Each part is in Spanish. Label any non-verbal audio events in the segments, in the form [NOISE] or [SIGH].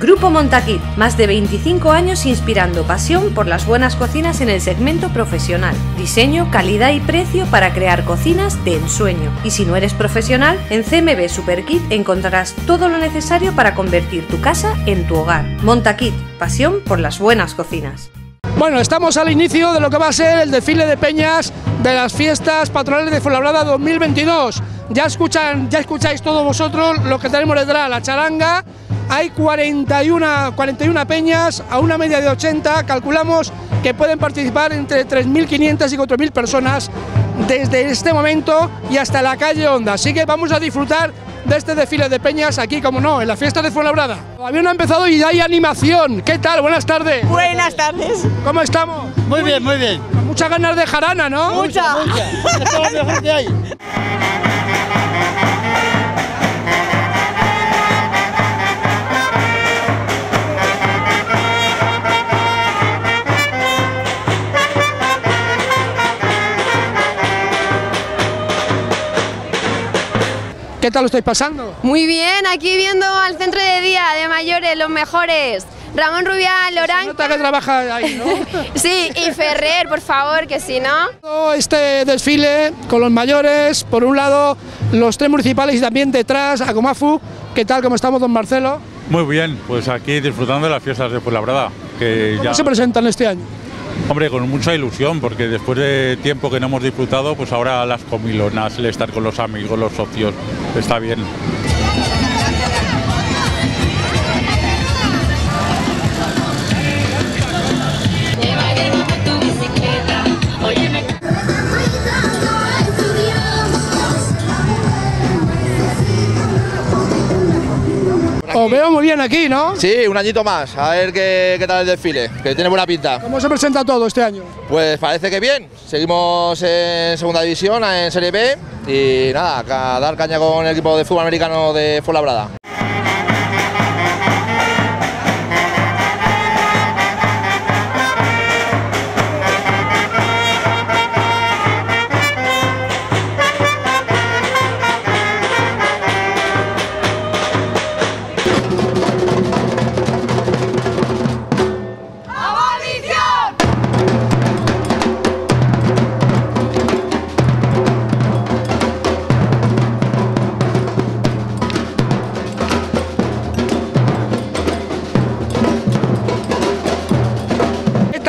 Grupo Montaquit, más de 25 años inspirando pasión por las buenas cocinas en el segmento profesional. Diseño, calidad y precio para crear cocinas de ensueño. Y si no eres profesional, en CMB Superkit encontrarás todo lo necesario para convertir tu casa en tu hogar. Montaquit, pasión por las buenas cocinas. Bueno, estamos al inicio de lo que va a ser el desfile de peñas de las fiestas patronales de Fuenlabrada 2022. Ya escuchan, ya escucháis todos vosotros lo que tenemos detrás, la charanga. Hay 41, 41 peñas a una media de 80. Calculamos que pueden participar entre 3.500 y 4.000 personas desde este momento y hasta la calle Honda. Así que vamos a disfrutar de este desfile de peñas aquí, como no, en la fiesta de Fuenlabrada. Todavía no ha empezado y ya hay animación. ¿Qué tal? Buenas tardes. Buenas tardes. ¿Cómo estamos? Muy bien, muy bien. Con muchas ganas de jarana, ¿no? Mucha. [LAUGHS] Esto es lo mejor que hay. ¿Qué tal lo estáis pasando? Muy bien, aquí viendo al centro de día de mayores, los mejores. Ramón Rubial, Se Lorán. nota que trabaja ahí, ¿no? [LAUGHS] Sí, y Ferrer, por favor, que si no. Todo Este desfile con los mayores, por un lado los tres municipales y también detrás Acomafu. ¿Qué tal? ¿Cómo estamos, don Marcelo? Muy bien, pues aquí disfrutando de las fiestas de Fuenlabrada, que ¿Cómo ya, se presentan este año? Hombre, con mucha ilusión, porque después de tiempo que no hemos disfrutado, pues ahora las comilonas, el estar con los amigos, los socios, está bien. Os veo muy bien aquí, ¿no? Sí, un añito más, a ver qué, qué tal el desfile, que tiene buena pinta. ¿Cómo se presenta todo este año? Pues parece que bien, seguimos en segunda división, en Serie B y nada, a dar caña con el equipo de fútbol americano de Fuenlabrada.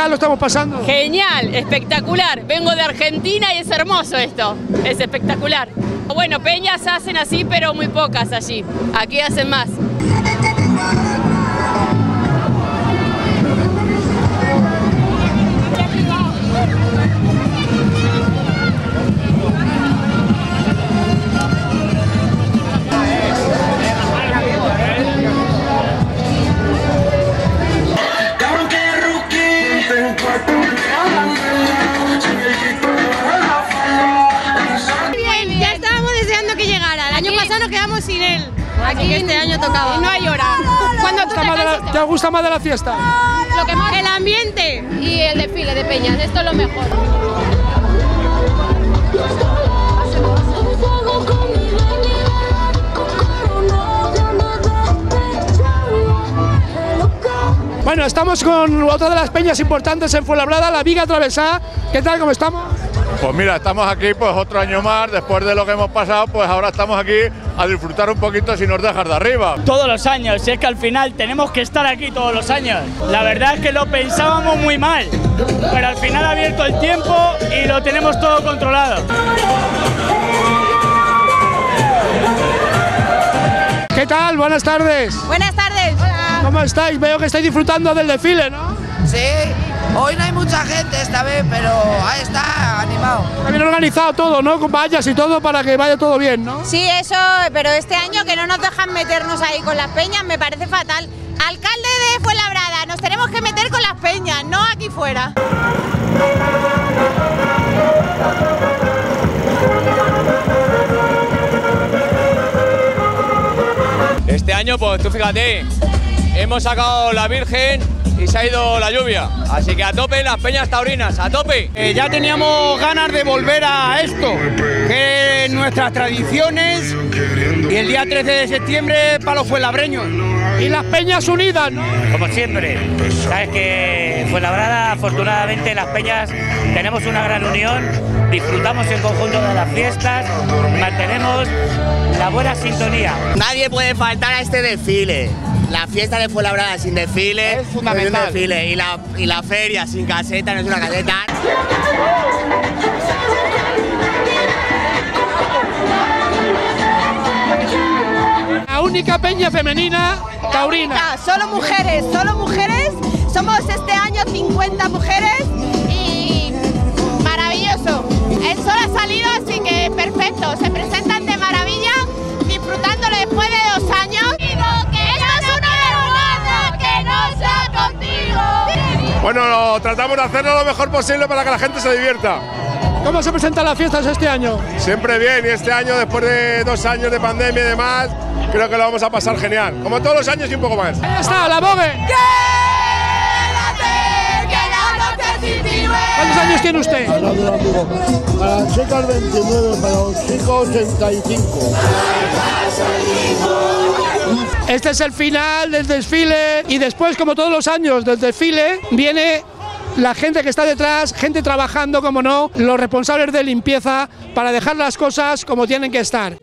Lo estamos pasando? Genial, espectacular. Vengo de Argentina y es hermoso esto. Es espectacular. Bueno, peñas hacen así, pero muy pocas allí. Aquí hacen más. Pasado nos quedamos sin él. Así que este año tocaba. Y no hay hora. Cuando tú ¿Te gusta más de la- cansas, ¿Te gusta más de la fiesta? Lo que más, el ambiente. Y el desfile de peñas, esto es lo mejor. Bueno, estamos con otra de las peñas importantes en Fuenlabrada, la Viga Travesá. ¿Qué tal? ¿Cómo estamos? Pues mira, estamos aquí pues otro año más, después de lo que hemos pasado, pues ahora estamos aquí a disfrutar un poquito si nos dejas de arriba. Todos los años, si es que al final tenemos que estar aquí todos los años. La verdad es que lo pensábamos muy mal, pero al final ha abierto el tiempo y lo tenemos todo controlado. ¿Qué tal? Buenas tardes. Buenas tardes. ¿Cómo estáis? Veo que estáis disfrutando del desfile, ¿no? Sí, hoy no hay mucha gente esta vez, pero ahí está, animado. Bien organizado todo, ¿no? Con vallas y todo para que vaya todo bien, ¿no? Sí, eso, pero este año que no nos dejan meternos ahí con las peñas me parece fatal. Alcalde de Fuenlabrada, nos tenemos que meter con las peñas, no aquí fuera. Este año, pues tú fíjate, hemos sacado la Virgen y se ha ido la lluvia. Así que a tope las peñas taurinas, a tope. Eh, ya teníamos ganas de volver a esto, que es nuestras tradiciones y el día 13 de septiembre para los fuenlabreños. Y las peñas unidas, ¿no? Como siempre, sabes que Fuenlabrada, afortunadamente las peñas tenemos una gran unión, disfrutamos en conjunto de las fiestas, mantenemos la buena sintonía. Nadie puede faltar a este desfile. La fiesta de Fuenlabrada sin desfile Es fundamental. no es un desfile. Y la, y la feria sin caseta no es una caseta. La única peña femenina taurina. Solo mujeres, solo mujeres. Somos este año 50 mujeres y maravilloso. El sol ha salido, así que perfecto. Se Bueno, lo- tratamos de hacerlo lo mejor posible para que la gente se divierta. ¿Cómo se presentan las fiestas este año? Siempre bien, y este año, después de dos años de pandemia y demás, creo que lo vamos a pasar genial. Como todos los años y un poco más. Ahí está, la Bogue. ¿Cuántos años tiene usted? Para las chicas 29, para los chicos 85. Este es el final del desfile y después, como todos los años del desfile, viene la gente que está detrás, gente trabajando, como no, los responsables de limpieza para dejar las cosas como tienen que estar.